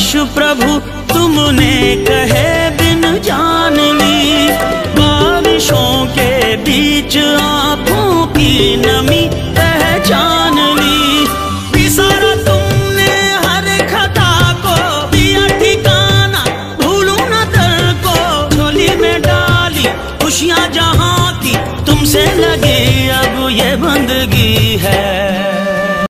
ख्वाहिश प्रभु, तुमने कहे, बिन जान ली। बारिशों के बीच आँखों की नमी पहचान ली। बिसारा तुमने हर खता को, दिया ठिकाना, भूलू न दर को। झोली में डाली, खुशियाँ जहाँ की तुमसे लगी, अब ये बंदगी है।